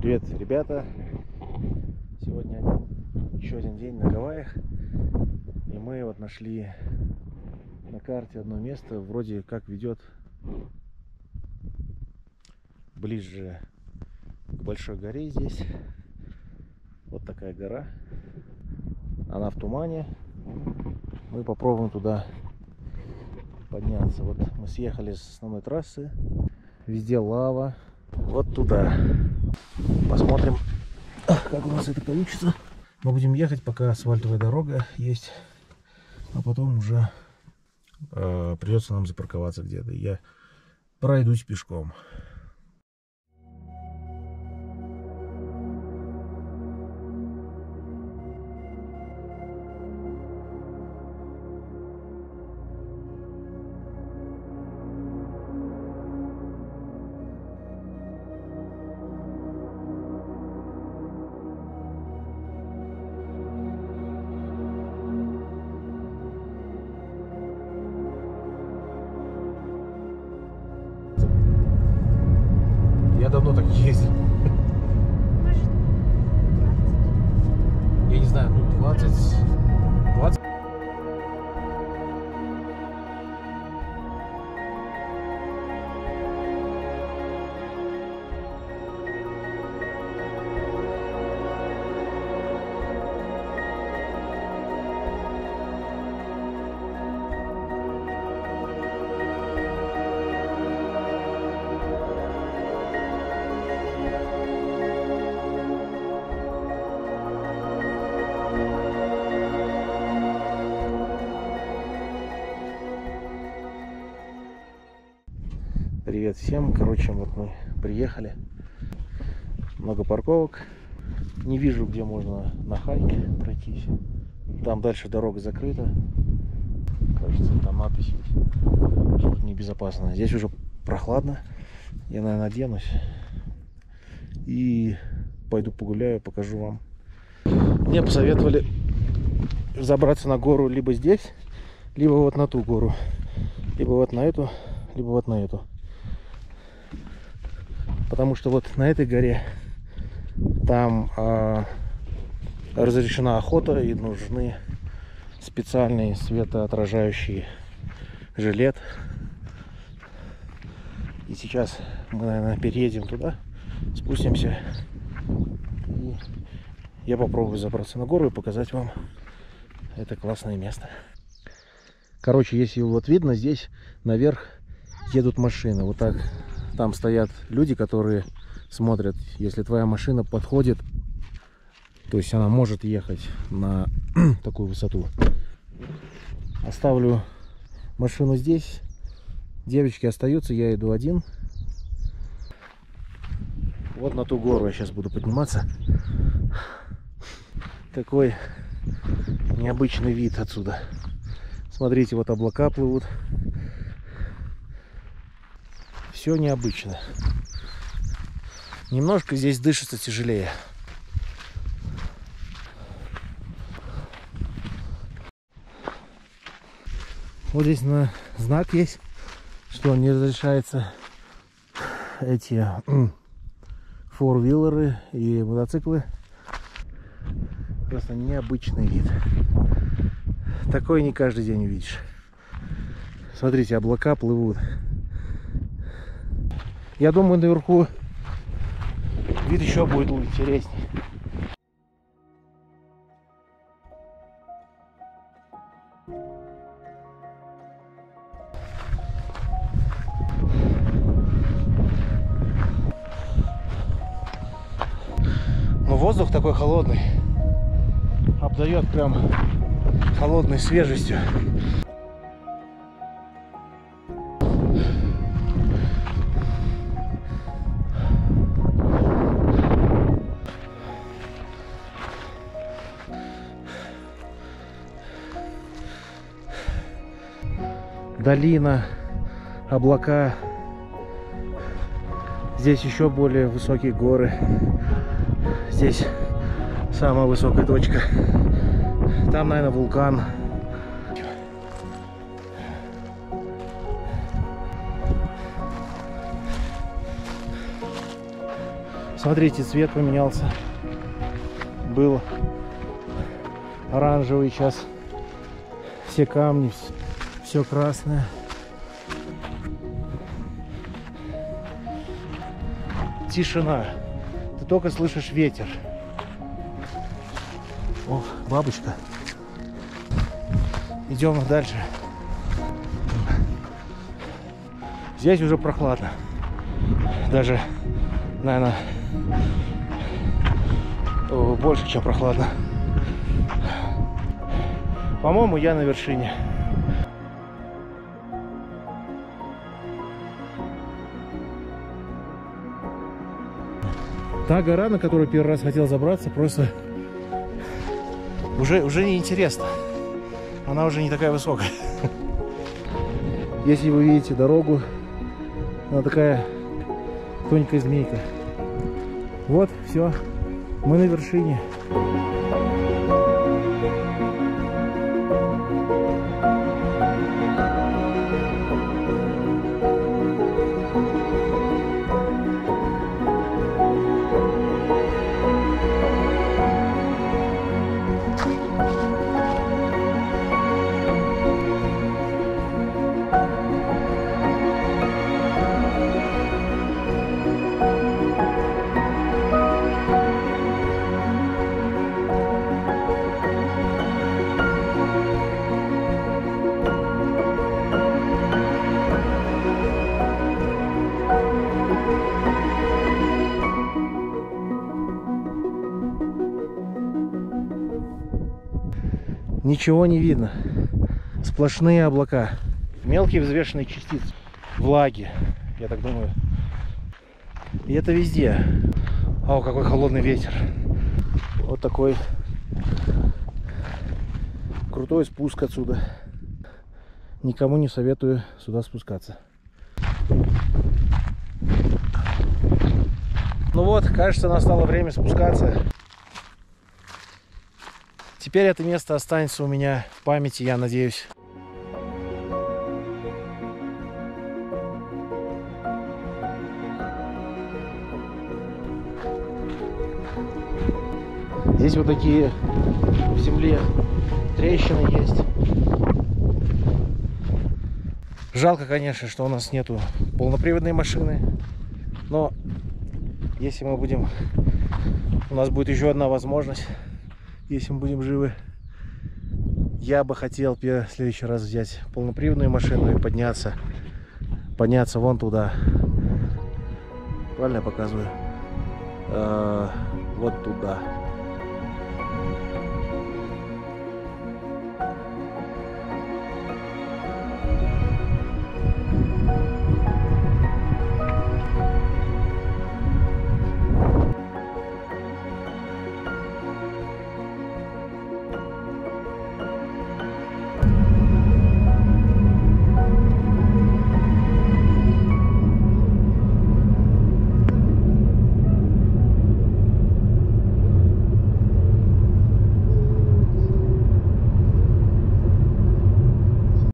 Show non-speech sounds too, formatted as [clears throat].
Привет, ребята! Сегодня один, еще один день на Гавайях. И мы вот нашли на карте одно место, вроде как ведет ближе к большой горе здесь. Вот такая гора. Она в тумане. Мы попробуем туда подняться. Вот мы съехали с основной трассы. Везде лава. Вот туда. Посмотрим, как у нас это получится. Мы будем ехать, пока асфальтовая дорога есть. А потом уже э, придется нам запарковаться где-то. Я пройдусь пешком. Я давно так не Привет всем. Короче, вот мы приехали. Много парковок. Не вижу, где можно на хайке пройтись. Там дальше дорога закрыта. Кажется, там надпись есть. что небезопасно. Здесь уже прохладно. Я, наверное, оденусь. И пойду погуляю, покажу вам. Мне посоветовали забраться на гору либо здесь, либо вот на ту гору. Либо вот на эту, либо вот на эту. Потому что вот на этой горе там а, разрешена охота и нужны специальный светоотражающий жилет. И сейчас мы, наверное, переедем туда, спустимся. И я попробую забраться на гору и показать вам это классное место. Короче, если вот видно, здесь наверх едут машины. Вот так там стоят люди, которые смотрят, если твоя машина подходит, то есть она может ехать на [clears throat] такую высоту. Оставлю машину здесь. Девочки остаются, я иду один. Вот на ту гору я сейчас буду подниматься. Такой необычный вид отсюда. Смотрите, вот облака плывут. Все необычно. Немножко здесь дышится тяжелее. Вот здесь на знак есть, что не разрешается эти форвиллеры и мотоциклы. Просто необычный вид. Такой не каждый день увидишь. Смотрите, облака плывут. Я думаю, наверху вид еще будет интереснее. Но воздух такой холодный. Обдает прям холодной свежестью. Долина, облака. Здесь еще более высокие горы. Здесь самая высокая точка. Там, наверное, вулкан. Смотрите, цвет поменялся. Был оранжевый, сейчас все камни, все красное. Тишина. Ты только слышишь ветер. О, бабочка. Идем дальше. Здесь уже прохладно. Даже, наверное, больше, чем прохладно. По-моему, я на вершине. Та гора, на которую первый раз хотел забраться, просто уже, уже не интересно. Она уже не такая высокая. Если вы видите дорогу, она такая тоненькая змейка. Вот, все, мы на вершине. Ничего не видно. Сплошные облака. Мелкие взвешенные частицы. Влаги, я так думаю. И это везде. О, какой холодный ветер. Вот такой крутой спуск отсюда. Никому не советую сюда спускаться. Ну вот, кажется, настало время спускаться. Теперь это место останется у меня в памяти, я надеюсь. Здесь вот такие в земле трещины есть. Жалко, конечно, что у нас нету полноприводной машины. Но если мы будем... У нас будет еще одна возможность если мы будем живы. Я бы хотел в следующий раз взять полноприводную машину и подняться, подняться вон туда. Правильно я показываю? Э -э вот туда.